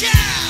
Yeah!